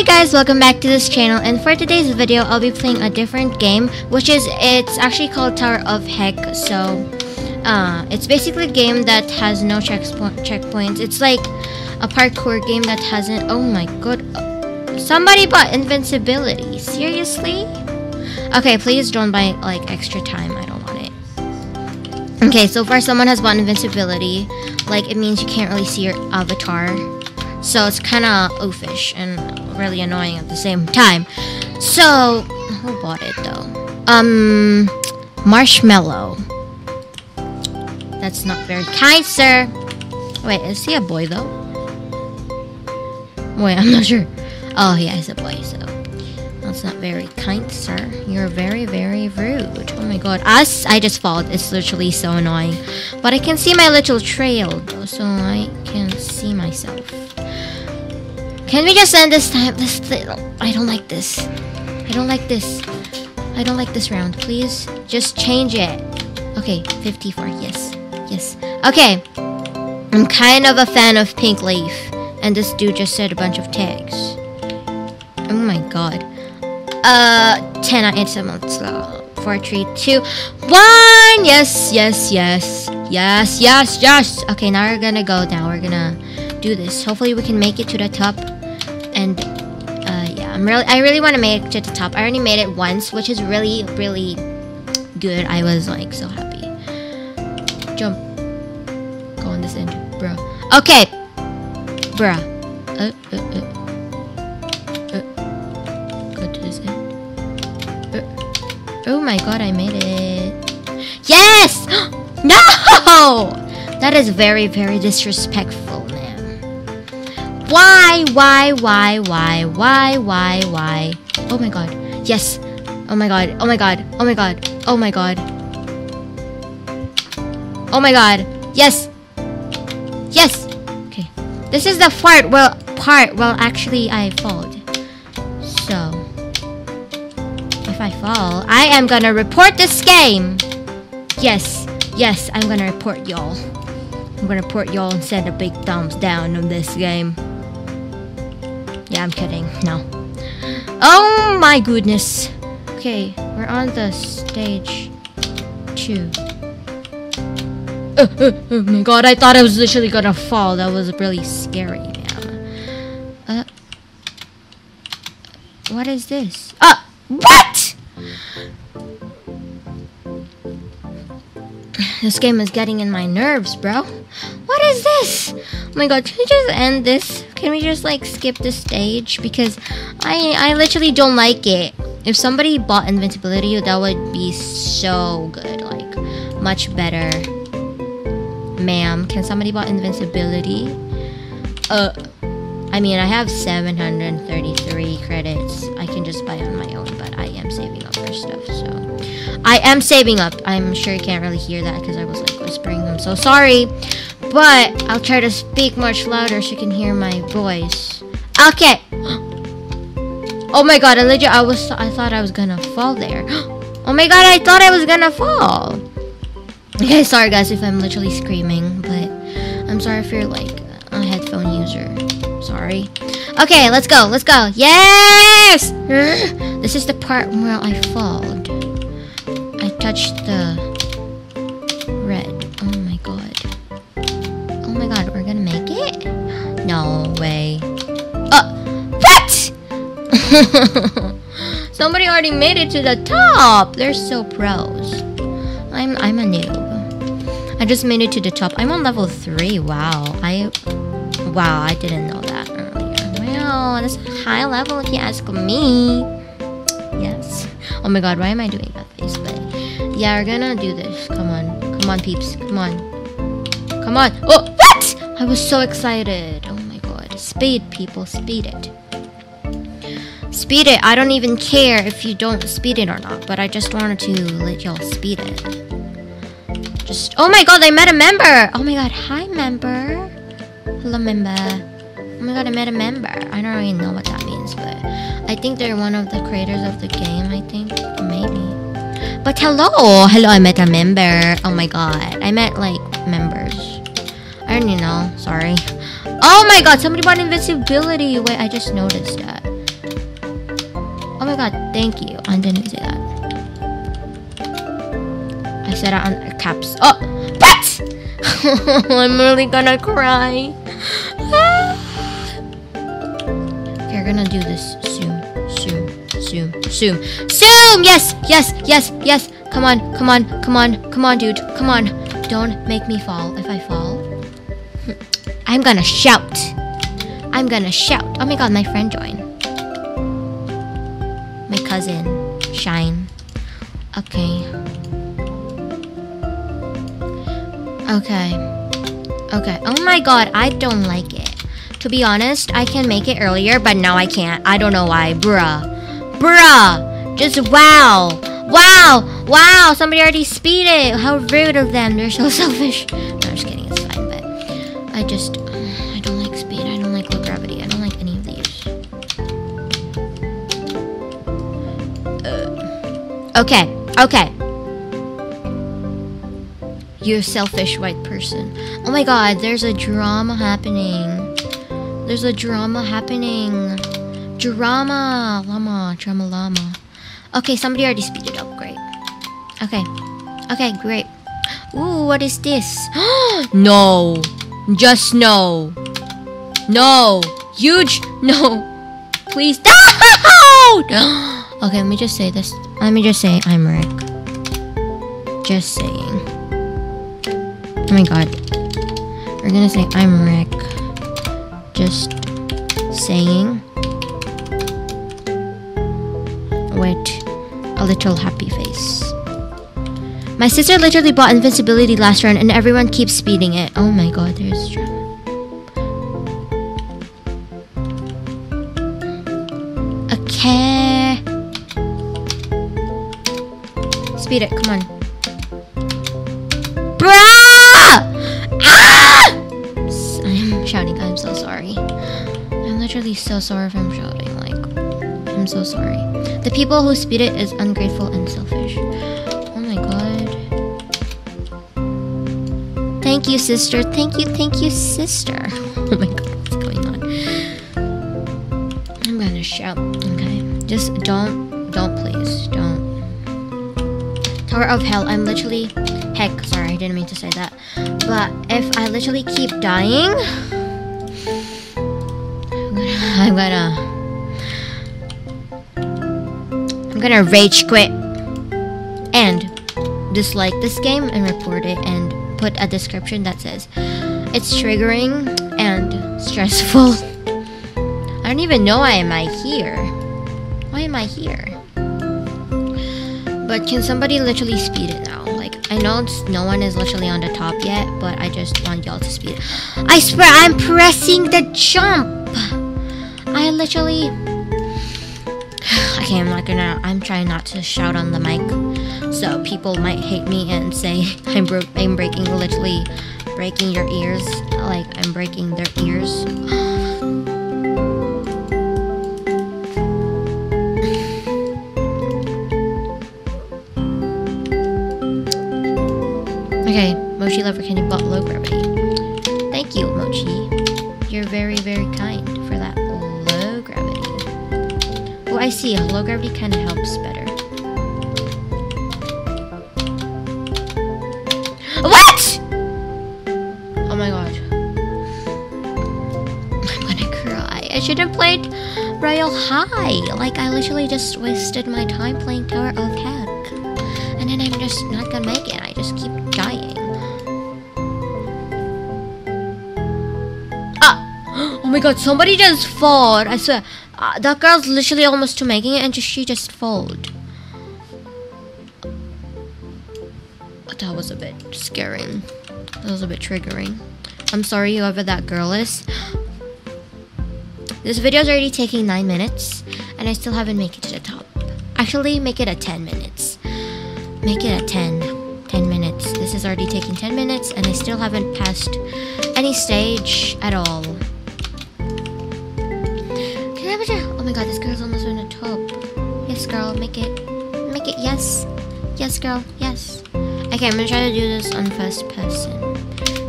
Hi guys, welcome back to this channel and for today's video I'll be playing a different game which is it's actually called Tower of Heck so uh, it's basically a game that has no checkpoints. It's like a parkour game that hasn't oh my god somebody bought invincibility seriously? Okay please don't buy like extra time I don't want it. Okay so far someone has bought invincibility like it means you can't really see your avatar so it's kind of oofish and really annoying at the same time. So, who bought it though? Um, Marshmallow. That's not very kind, sir. Wait, is he a boy though? Wait, I'm not sure. Oh, yeah, he's a boy, so that's not very kind, sir. You're very, very rude. Oh my god. Us, I just fall. It's literally so annoying. But I can see my little trail, though, so I can see myself. Can we just end this time? This, I don't like this. I don't like this. I don't like this round. Please, just change it. Okay, 54. Yes. Yes. Okay. I'm kind of a fan of Pink Leaf. And this dude just said a bunch of tags. Oh my god. Uh, 10 I answer slow. 4, 3, 2, 1! Yes, yes, yes. Yes, yes, yes. Okay, now we're gonna go Now We're gonna do this. Hopefully we can make it to the top uh, I'm really, I really want to make it to the top. I already made it once, which is really, really good. I was like so happy. Jump. Go on this end, bro. Okay, bruh. Uh, uh, uh. uh. Go to this end. Uh. Oh my god, I made it. Yes! no! That is very, very disrespectful. Why, why, why, why, why, why, why? Oh my god. Yes. Oh my god. Oh my god. Oh my god. Oh my god. Oh my god. Yes. Yes. Okay. This is the part well part well actually I fall. So if I fall, I am gonna report this game. Yes. Yes, I'm gonna report y'all. I'm gonna report y'all and send a big thumbs down on this game. Yeah, I'm kidding. No. Oh my goodness. Okay, we're on the stage two. Uh, uh, oh my god, I thought I was literally gonna fall. That was really scary, man. Uh, what is this? Uh, what? This game is getting in my nerves, bro. What is this? Oh my god, can we just end this? Can we just like skip the stage? Because I I literally don't like it. If somebody bought invincibility, that would be so good. Like, much better. Ma'am, can somebody buy invincibility? Uh, I mean, I have 733 credits. I can just buy on my own, but I am saving up for stuff, so... I am saving up. I'm sure you can't really hear that because I was like whispering. I'm so sorry. But I'll try to speak much louder so you can hear my voice. Okay. Oh my god, I I was I thought I was gonna fall there. Oh my god, I thought I was gonna fall. Okay, sorry guys if I'm literally screaming, but I'm sorry if you're like a headphone user. Sorry. Okay, let's go, let's go. Yes! This is the part where I fall. I touched the Somebody already made it to the top. They're so pros. I'm I'm a noob. I just made it to the top. I'm on level three. Wow. I wow. I didn't know that. Wow, that's a high level if you ask me. Yes. Oh my god, why am I doing that face? But yeah, we're gonna do this. Come on. Come on, peeps. Come on. Come on. Oh, what? I was so excited. Oh my god. Speed, people. Speed it. Speed it. I don't even care if you don't speed it or not, but I just wanted to let y'all speed it. Just, oh my god, I met a member. Oh my god, hi member. Hello member. Oh my god, I met a member. I don't really know what that means, but I think they're one of the creators of the game, I think. Maybe. But hello! Hello, I met a member. Oh my god. I met, like, members. I don't even know. Sorry. Oh my god, somebody bought invincibility. Wait, I just noticed that. My god, thank you. I didn't say that. I said it on caps. Oh, what? I'm really gonna cry. okay, we're gonna do this soon, soon, soon, soon, soon. Yes, yes, yes, yes. Come on, come on, come on, come on, dude. Come on. Don't make me fall. If I fall, I'm gonna shout. I'm gonna shout. Oh my god, my friend joined. Cousin, Shine. Okay. Okay. Okay. Oh my god, I don't like it. To be honest, I can make it earlier, but now I can't. I don't know why. Bruh. Bruh! Just wow! Wow! Wow! Somebody already speeded! How rude of them. They're so selfish. No, I'm just kidding. It's fine, but I just... okay. Okay. You selfish white person. Oh my god, there's a drama happening. There's a drama happening. Drama. Llama. Drama llama. Okay, somebody already speeded up. Great. Okay. Okay, great. Ooh, what is this? no. Just no. No. Huge. No. Please. No! okay, let me just say this. Let me just say I'm Rick. Just saying. Oh my god. We're gonna say I'm Rick. Just saying. With a little happy face. My sister literally bought invincibility last round and everyone keeps speeding it. Oh my god, there's drama. Speed it, come on. Bruh! Ah! S- I'm shouting, I'm so sorry. I'm literally so sorry if I'm shouting, like, I'm so sorry. The people who speed it is ungrateful and selfish. Oh my god. Thank you, sister. Thank you, thank you, sister. Oh my god, what's going on? I'm gonna shout, okay? Just don't, don't please. Tower of Hell, I'm literally, heck, sorry, I didn't mean to say that. But if I literally keep dying, I'm gonna, I'm gonna rage quit and dislike this game and report it and put a description that says it's triggering and stressful. I don't even know why am I here. Why am I here? But can somebody literally speed it now? Like I know no one is literally on the top yet, but I just want y'all to speed it. I swear I'm pressing the jump. I literally. Okay, I'm not gonna. I'm trying not to shout on the mic, so people might hate me and say I'm broke. I'm breaking literally breaking your ears. Like I'm breaking their ears. Okay, Mochi Lover Candy bought low gravity. Thank you, Mochi. You're very, very kind for that low gravity. Oh, I see. Low gravity kind of helps better. What? Oh my god. I'm gonna cry. I should have played Royale High. Like, I literally just wasted my time playing Tower of. And I'm just not gonna make it. I just keep dying. Ah! Oh my god, somebody just fall. I swear. Uh, that girl's literally almost to making it and just, she just followed. That was a bit scaring. That was a bit triggering. I'm sorry, whoever that girl is. This video is already taking 9 minutes, and I still haven't made it to the top. Actually, make it a 10 minutes. Make it a 10. 10 minutes. This is already taking 10 minutes, and I still haven't passed any stage at all. I Oh my god, this girl's almost on the top. Yes, girl, make it. Make it, yes. Yes, girl, yes. Okay, I'm gonna try to do this on first person.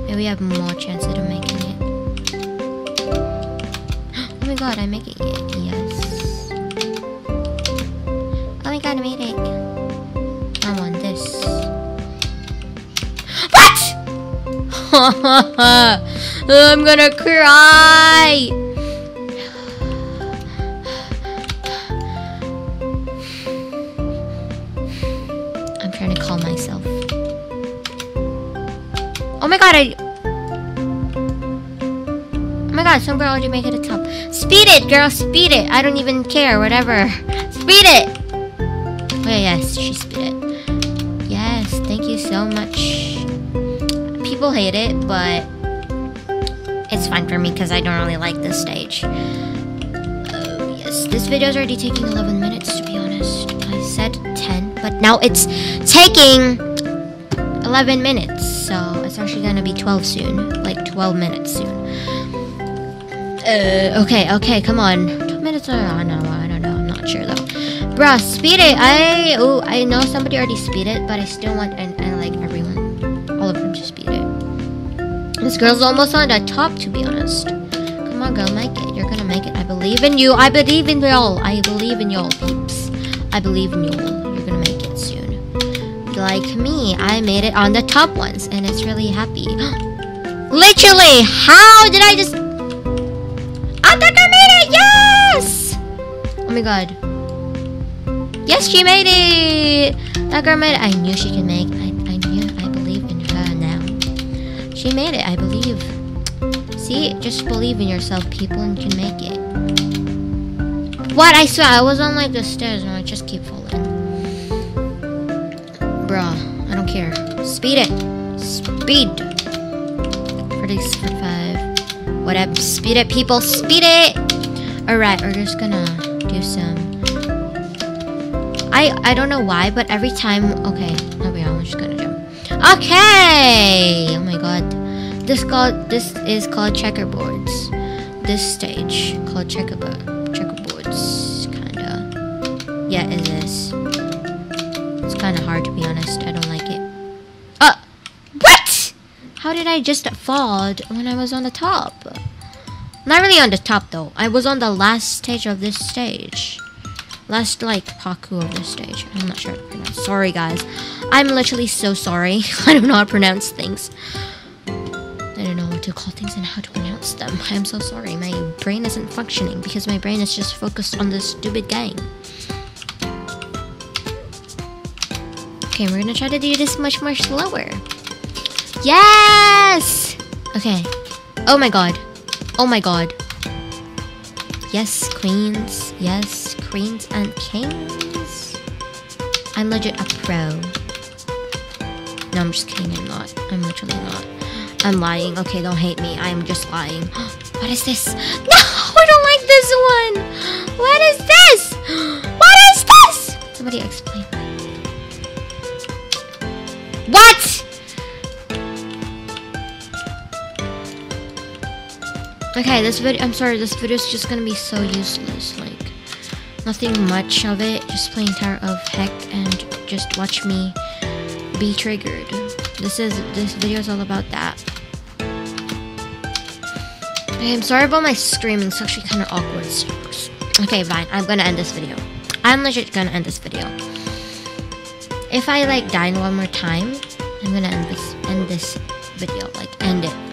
Maybe we have more chance of making it. Oh my god, I'm making it. Yes. Oh my god, I made it. I'm gonna cry. I'm trying to calm myself. Oh my god, I... Oh my god, somewhere already make it a top. Speed it, girl, speed it. I don't even care, whatever. Speed it! Oh Wait, yes, she speed it. Yes, thank you so much. People hate it, but it's fine for me because I don't really like this stage. Oh, yes, this video is already taking 11 minutes to be honest. I said 10, but now it's taking 11 minutes, so it's actually gonna be 12 soon. Like 12 minutes soon. Uh, okay, okay, come on. 12 minutes or I don't know, I don't know, I'm not sure though. Bruh, speed it! I oh I know somebody already speed it, but I still want and, and like everyone. All of them to speed it. This girl's almost on the top to be honest. Come on girl, make it. You're gonna make it. I believe in you. I believe in y'all. I believe in y'all peeps. I believe in y'all. You're gonna make it soon. Like me, I made it on the top ones and it's really happy. Literally, how did I just I think I made it! Yes! Oh my god. Yes, she made it! That girl made it. I knew she could make She made it, I believe. See, just believe in yourself, people, and you can make it. What? I swear, I was on like the stairs and I just keep falling. Bruh, I don't care. Speed it! Speed! 45. up? Speed it, people. Speed it! Alright, we're just gonna do some I I don't know why, but every time okay, there I'm just gonna. Okay! Oh my god. This called this is called checkerboards. This stage called checkerboard checkerboards kinda. Yeah, it is. It's kinda hard to be honest. I don't like it. Uh what? How did I just fall when I was on the top? Not really on the top though. I was on the last stage of this stage last like Paku of this stage. I'm not sure how to pronounce. Sorry guys. I'm literally so sorry. I don't know how to pronounce things. I don't know what to call things and how to pronounce them. I am so sorry. My brain isn't functioning because my brain is just focused on this stupid game. Okay, we're gonna try to do this much more slower. Yes! Okay. Oh my god. Oh my god. Yes, queens. Yes, queens and kings. I'm legit a pro. No, I'm just kidding. I'm not. I'm literally not. I'm lying. Okay, don't hate me. I'm just lying. what is this? No, I don't like this one. What is this? What is this? Somebody explain. What? Okay, this video, I'm sorry, this video is just gonna be so useless, like, nothing much of it, just playing Tower of Heck and just watch me be triggered. This is, this video is all about that. Okay, I'm sorry about my screaming, it's actually kind of awkward. Okay, fine, I'm gonna end this video. I'm legit gonna end this video. If I, like, die one more time, I'm gonna end this, end this video, like, end it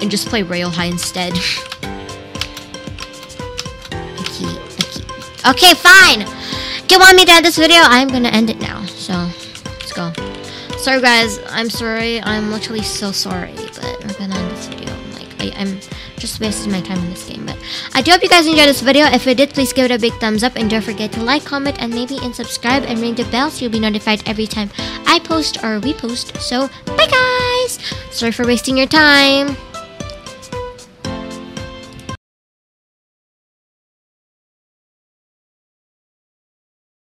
and just play Royale High instead. okay, okay. okay, fine. You want me to end this video? I'm gonna end it now. So, let's go. Sorry, guys. I'm sorry. I'm literally so sorry, but gonna end this video. Like, I, I'm just wasting my time in this game. But I do hope you guys enjoyed this video. If you did, please give it a big thumbs up. And don't forget to like, comment, and maybe and subscribe and ring the bell so you'll be notified every time I post or repost. So, bye guys! Sorry for wasting your time.